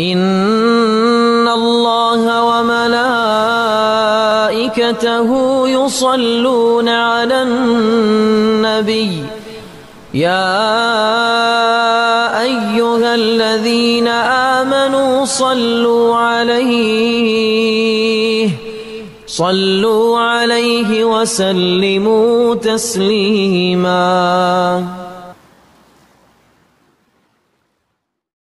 إن الله وملائكته يصلون على النبي. يا أيها الذين آمنوا صلوا عليه. صلوا عليه وسلموا تسليماً.